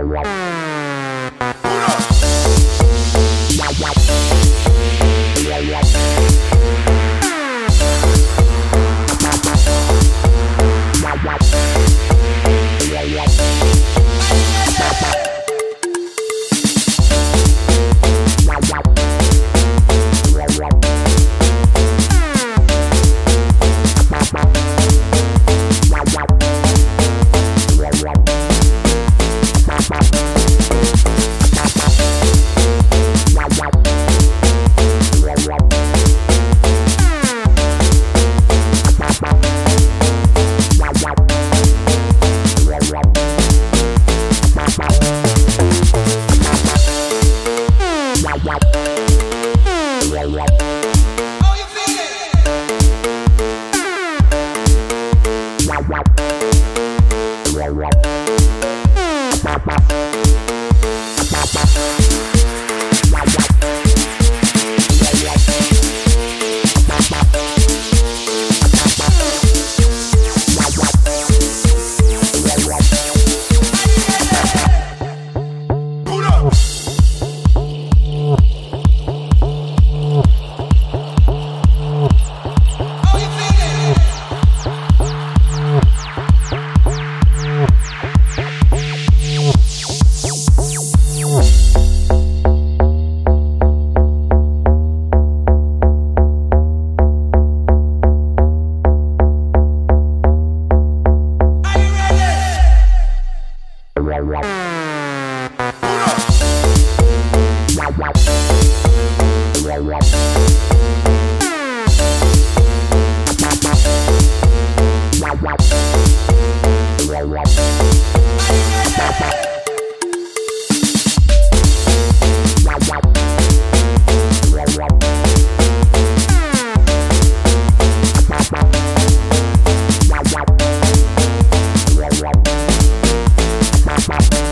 rubber. Hold up. Bye.